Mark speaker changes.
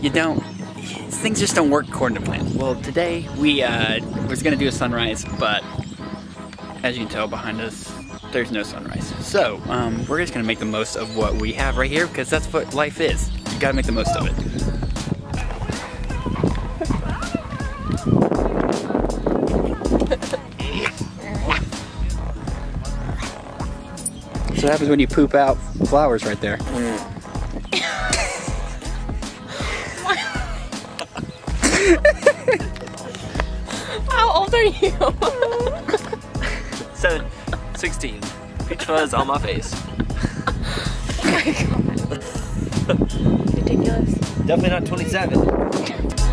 Speaker 1: you don't, things just don't work according to plan. Well, today we uh, was gonna do a sunrise, but as you can tell behind us, there's no sunrise. So um, we're just gonna make the most of what we have right here because that's what life is. You gotta make the most of it. So what happens when you poop out flowers right there?
Speaker 2: How you?
Speaker 3: Seven, 16. Peach fuzz on my face.
Speaker 2: Oh Ridiculous.
Speaker 3: Definitely not 27.